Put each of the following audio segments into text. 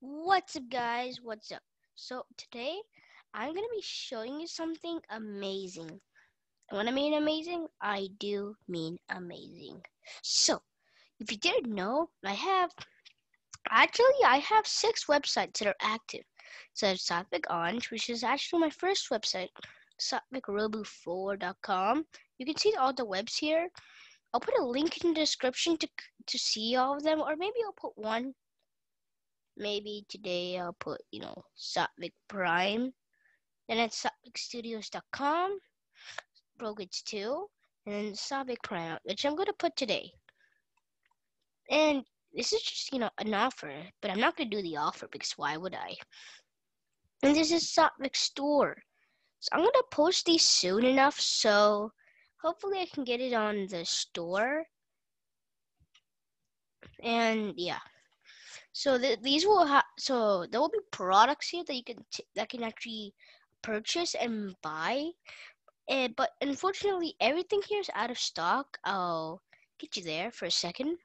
What's up, guys? What's up? So, today I'm gonna be showing you something amazing. And when I mean amazing, I do mean amazing. So, if you didn't know, I have actually I have six websites that are active. So, Satvik Orange, which is actually my first website, SatvikRobu4.com. You can see all the webs here. I'll put a link in the description to to see all of them, or maybe I'll put one maybe today I'll put, you know, Satvik Prime. Then it's SatvikStudios.com, Brogits 2, and then Satvik Prime, which I'm going to put today. And this is just, you know, an offer, but I'm not going to do the offer because why would I? And this is Satvik Store. So I'm going to post these soon enough, so hopefully I can get it on the store. And yeah. So th- these will have so there will be products here that you can t- that can actually purchase and buy. And but unfortunately, everything here is out of stock. I'll get you there for a second.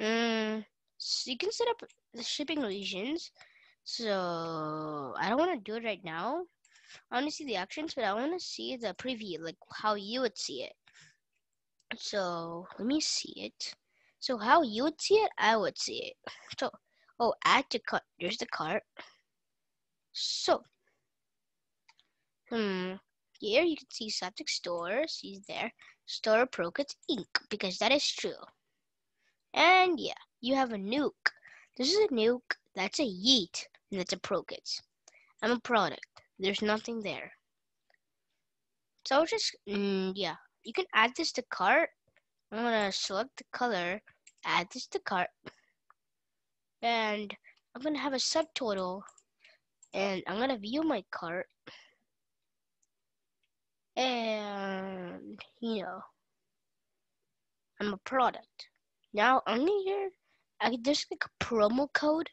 Mm, so you can set up the shipping regions. So I don't want to do it right now. I want to see the actions, but I want to see the preview, like how you would see it. So let me see it. So how you would see it, I would see it. So, oh, add to cart. There's the cart. So, hmm, here you can see Satvik Store. See there, Store Prokits Inc. Because that is true. And yeah, you have a nuke. This is a nuke. That's a yeet. And that's a Prokits. I'm a product. There's nothing there. So just, mm, yeah, you can add this to cart. I'm gonna select the color add this to cart and I'm gonna have a subtotal and I'm gonna view my cart and you know I'm a product. Now I'm gonna here I there's like a promo code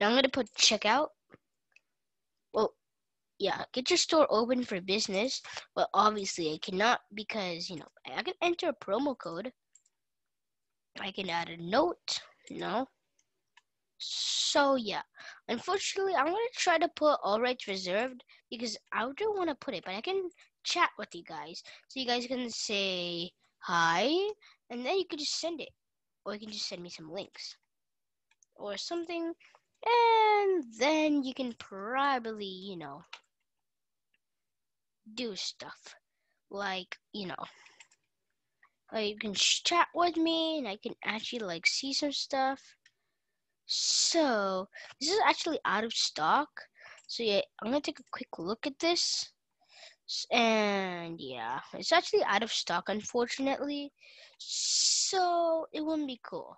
now I'm gonna put checkout. Well yeah get your store open for business but obviously I cannot because you know I can enter a promo code I can add a note. No. So yeah, unfortunately, I'm gonna try to put all rights reserved because I don't want to put it, but I can chat with you guys, so you guys can say hi, and then you can just send it, or you can just send me some links or something, and then you can probably, you know, do stuff like you know uh, you can chat with me and I can actually like see some stuff. So this is actually out of stock. So yeah, I'm gonna take a quick look at this. And yeah, it's actually out of stock unfortunately. So it wouldn't be cool.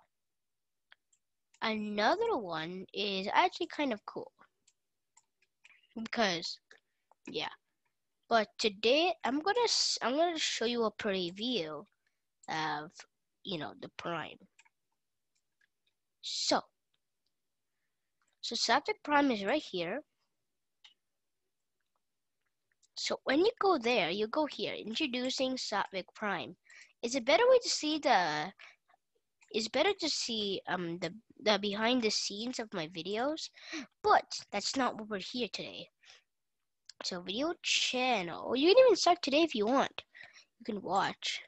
Another one is actually kind of cool. Because yeah. But today I'm gonna I'm gonna show you a preview of, you know, the prime. So, so Satvik prime is right here. So when you go there, you go here, introducing Satvik prime. It's a better way to see the, it's better to see um the, the behind the scenes of my videos, but that's not what we're here today. So video channel, you can even start today if you want. You can watch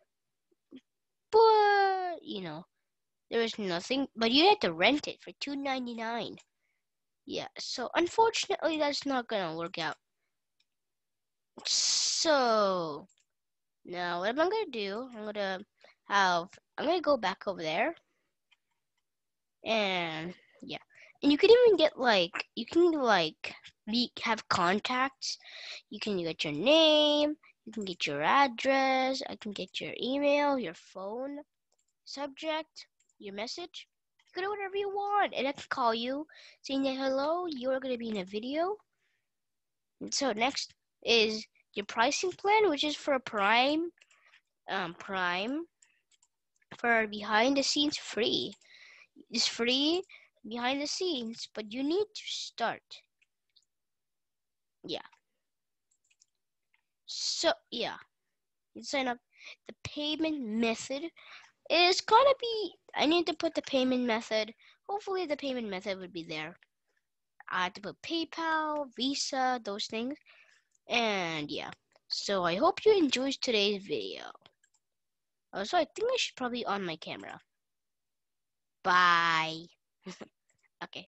but you know, there is nothing. But you had to rent it for two ninety nine. Yeah, so unfortunately, that's not gonna work out. So now, what am I gonna do? I'm gonna have. I'm gonna go back over there, and yeah, and you can even get like you can like be have contacts. You can get your name. You can get your address. I can get your email, your phone, subject, your message. You can do whatever you want, and I can call you saying that hello, you're gonna be in a video. And so next is your pricing plan, which is for a Prime, um, Prime, for behind the scenes free. It's free behind the scenes, but you need to start. Yeah. So yeah, you sign up. The payment method is gonna be. I need to put the payment method. hopefully the payment method would be there. I have to put PayPal, Visa, those things. And yeah. So I hope you enjoyed today's video. Also, I think I should probably on my camera. Bye. okay.